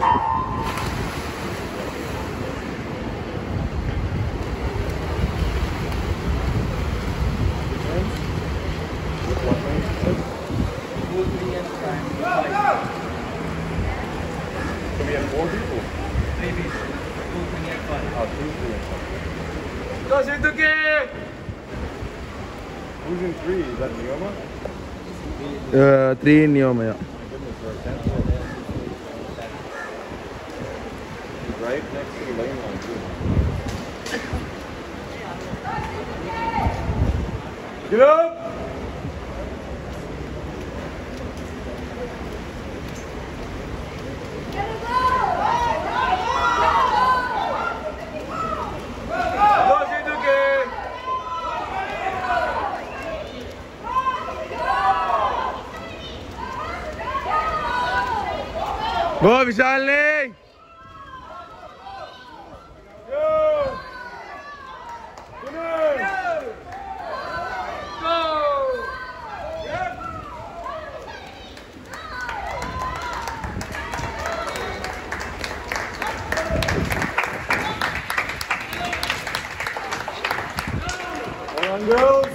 Two, uh, three, in Neoma? Three right next to the lane line, too. Get up! Go, Charlie! girls.